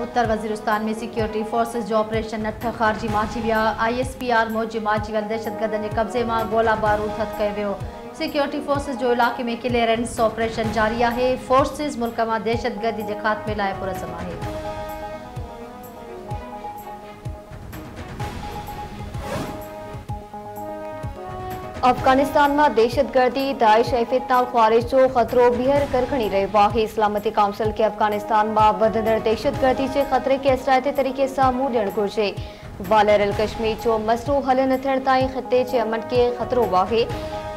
उत्तर वजीरस्तान में security forces जो operation अठ ख़ारजी माची विया आई एस पी आर मौज माची वियल दहशतगर्दनि जे कब्ज़े में गोला बारूद हथ कयो सिक्योरिटी फोर्सेस जो इलाक़े में क्लियरेंस ऑपरेशन जारी है फोर्सेस मुल्क में दहशतगर्दी के ख़ात्मे लाइ पुरज़म आहे। अफ़गानिस्तान में दहशतगर्दी दाइश ऐं फितना, ख़्वारिश जो ख़तरो ॿीहर कर खणी रहियो आहे इस्लामती काउंसिल खे अफ़गानिस्तान में वधंदड़ दहशतगर्दी के ख़तरे के असराइते तरीक़े से मुंहुं ॾियणु घुरिजे वालरल कश्मीर जो मसइलो हल न थियण ताईं ख़िते जे अमन खे ख़तरो आहे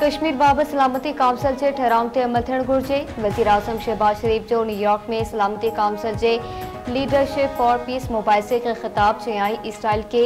कश्मीर बाबति सलामती काउंसिल के ठहराउ ते अमल थियणु घुरिजे वज़ीर आज़म शहबाज शरीफ़ जो न्यूयॉर्क में सलामती काउंसिल के लीडरशिप फॉर पीस मुबाइसे खे ख़िताब चयाई इसराइल के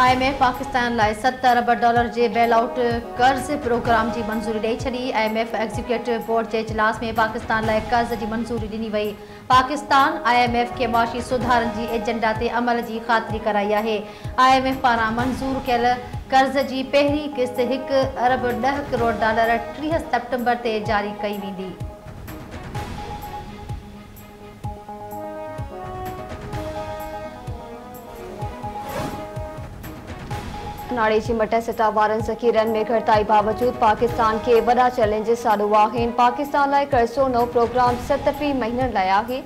आईएमएफ पाकिस्तान लाइ सत अरब डॉलर जे बेल आउट कर्ज़ प्रोग्राम जी मंज़ूरी ॾेई छॾी। आईएमएफ एग्ज़ीक्यूटिव बोर्ड जे इजलास में पाकिस्तान लाइ कर्ज़ जी मंज़ूरी ॾिनी वई। पाकिस्तान आईएमएफ खे मुआशी सुधारनि जी एजेंडा ते अमल जी ख़ातिरी कराई आहे। आईएमएफ पारां मंज़ूर कयल कर्ज़ जी पहिरीं किस्त हिकु अरब ॾह करोड़ डॉलर टीह सेप्टेंबर ते जारी कई वेंदी। जी मट वारनि ज़ख़ीरनि में घटिताई बावजूद पाकिस्तान के चैलेंजिस साॾो आहिनि। पाकिस्तान लाइ कर्ज़ो नओं प्रोग्राम सतटीह महीननि लाइ आहे।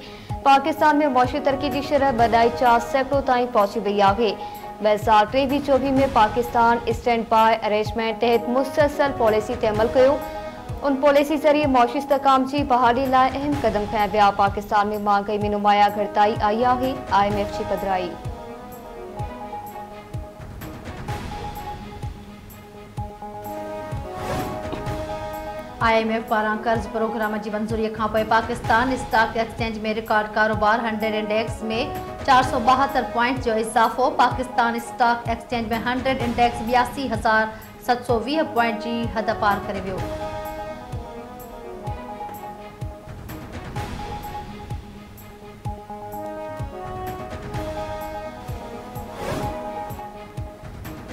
पाकिस्तान में मुआशी तरक़ी जी शरह बधाई चार सैकड़ो ताईं पहुची वई आहे। ॿ हज़ार टेवीह में पाकिस्तान स्टैंड बाय अरेंजमेंट तहत मुसलसल पॉलिसी ते अमल कयो। उन पॉलिसी ज़रिए मुआशी इस्तकाम जी बहाली लाइ अहम क़दम खयां पाकिस्तान में महांगाई में नुमाया घटिताई आई आहे। आई एम एफ़ जी पधराई आईएमएफ पारा कर्ज़ प्रोग्राम की मंजूरी का पाकिस्तान स्टॉक एक्सचेंज में रिकॉर्ड कारोबार हंड्रेड इंडेक्स में चार सौ बहत्तर पॉइंट जो इज़ाफ़ो। पाकिस्तान स्टॉक एक्सचेंज में हंड्रेड इंडेक्स बयासी हज़ार सत सौ वीह पॉइंट की हद पार करे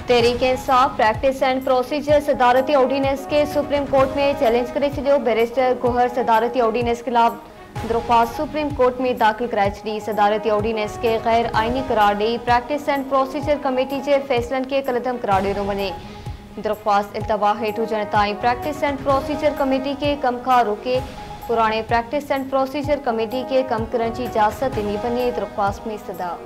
Tehreek Insaf practice and procedure सदारती ordinance के सुप्रीम कोर्ट में चैलेंज करे छॾियो बैरिस्टर गोहर सदारती ऑर्डिनेंस खिलाफ दरख्वास्त सुप्रीम कोर्ट में दाख़िल कराए छॾी सदारती ऑर्डिनेंस खे गैर आइनी करार ॾेई प्रैक्टिस एंड प्रोसीजर कमेटी जे फ़ैसिलनि खे कलदम करार ॾिनो वञे दरख्वास्त इल्तवा हेठि हुजण ताईं प्रैक्टिस एंड प्रोसीजर कमेटी खे कम खां रोके। पुराणे प्रैक्टिस एंड प्रोसीजर कमेटी खे कम करण जी इजाज़त ॾिनी वञे दरख्वास्त में सदा।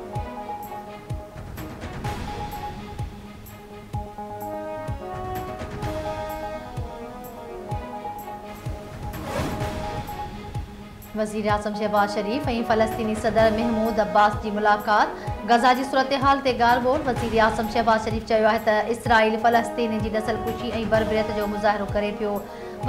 वज़ीर आज़म शहबाज शरीफ़ ऐं फ़लस्तीनी सदर महमूद अब्बास की मुलाक़ात। गज़ा की सूरत हाल से ॻाल्हि वज़ीर आज़म शहबाज शरीफ़ चयो इसराइल फ़लस्तीन जी नसलकुशी ऐं बरबरियत जो मुज़ाहिरो करे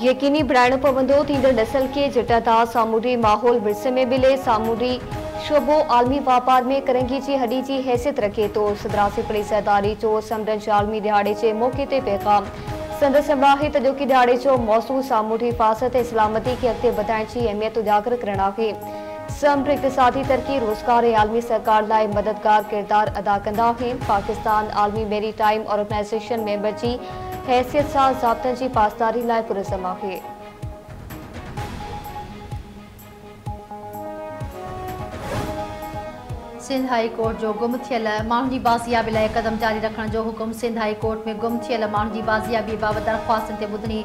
यकीनी बणाइणो पवंदो थींदड़ नसल खे जटादार सामूंडी माहौल विरसे में मिले। सामूंडी शोबो आलमी वापार में करंगी जी हॾी जी हैसियत रखे थो सदरासी पुलिस अदारी जो समरन आलमी दिहाड़े जे मौक़े ते पैगाम। संदसि आहे त दिहाड़े जो मौसू सामूंडी हिफ़ाज़त सलामती खे अॻिते वधाइण जी अहमियत उजागर करणु आहे समर इक़्तिसादी तरक़ी रोज़गार ऐं आलमी सरकार लाइ मददगार किरदारु अदा कंदा पाकिस्तान आलमी मेरी टाइम ऑर्गेनाइज़ेशन मेंबर जी हैसियत सां ज़ाब्तनि जी पासदारी लाइ पुरज़म आहे सिंध हाई कोर्ट जो गुम थियल, माण्हुनि जी बाज़ियाबी लाइ क़दम जारी रखण जो हुकुम सिंध हाई कोर्ट में गुम थियल, माण्हुनि जी बाज़ियाबी बाबति दरख़्वास्तनि ते ॿुधणी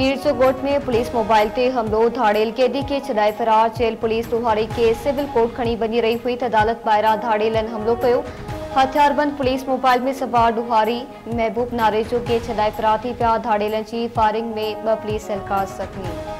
ॻोठ में पुलिस मोबाइल से हमिलो धाड़ेल कैदी के छॾाए फरार, जेल पुलिस लोहारी के सिविल कोर्ट खणी वञी रही हुई त अदालत ॿाहिरां धाड़ेल हमिलो कयो। हथियारबंद पुलिस मोबाइल में सवार दुहारी महबूब नारे जो के छॾाए फरार थी पिया धाड़ेलनि जी फायरिंग में ॿ पुलिस एहलकार ज़ख़्मी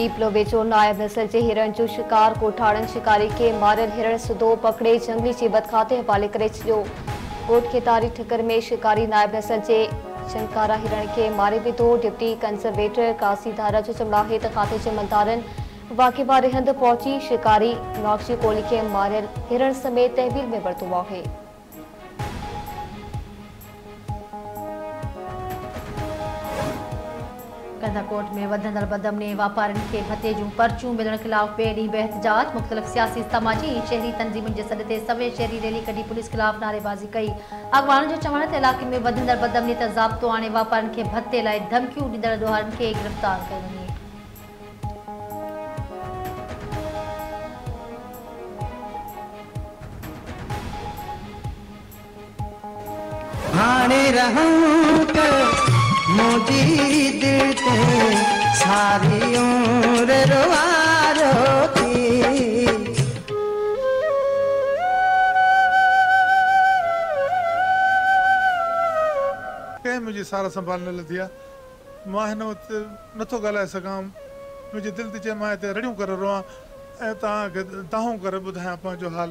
पीपलो वेझो नायब नसल जे हिरण जो शिकार, कोठाड़नि शिकारी खे मारियल हिरण सुधो पकड़े, जंगली जीबत खाते हवाले करे खेतारी ठिकर में शिकारी नायब नसल जे शंकारा हिरण खे मारे विधो। डिप्टी कंजर्वेटर कासी धारा जो चमड़ा आहे खाते जे मलदारनि वाक़े वारे हंधि पहुची शिकारी नौक्शी कोली खे मारियल हिरण समेत तहवील में वरितो आहे। कंदाकोट में वधंदड़ बदमनी वापारियुनि खे भते जूं पर्चियूं मिलण ख़िलाफ़ ॿिए ॾींहुं बि एहतजाज मुख़्तलिफ़ सियासी समाजी शहरी तंज़ीमुनि जे सॾ ते सवे शहरी रैली कढी पुलिस ख़िलाफ़ नारेबाज़ी कई। अॻवाननि जो चवण त इलाइक़े में वधंदड़ बदमनी त ज़ाब्तो आणे वापारियुनि खे भते लाइ धमकियूं ॾोहारनि खे गिरफ़्तार कयो। वञे हाणे रहूँ त मुंहिंजी दिलि ते सारी उम्र रुआरो थी कंहिं मुंहिंजी सार संभाल न लधी आहे माँ हिन वक़्तु नथो ॻाल्हाए सघां मुंहिंजी दिलि थी चए माँ हिते रड़ियूं करे रहां ऐं तव्हांखे तव्हां करे ॿुधायां पंहिंजो हाल।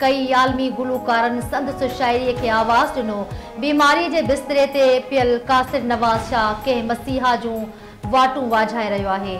कई आलमी गुलूकारनि संदसि शाइरीअ खे आवाज़ ॾिनो। बीमारीअ जे बिस्तरे ते पियल कासिर नवाज़ शाह कंहिं मसीहा जूं वाटूं वाझाए रहियो आहे।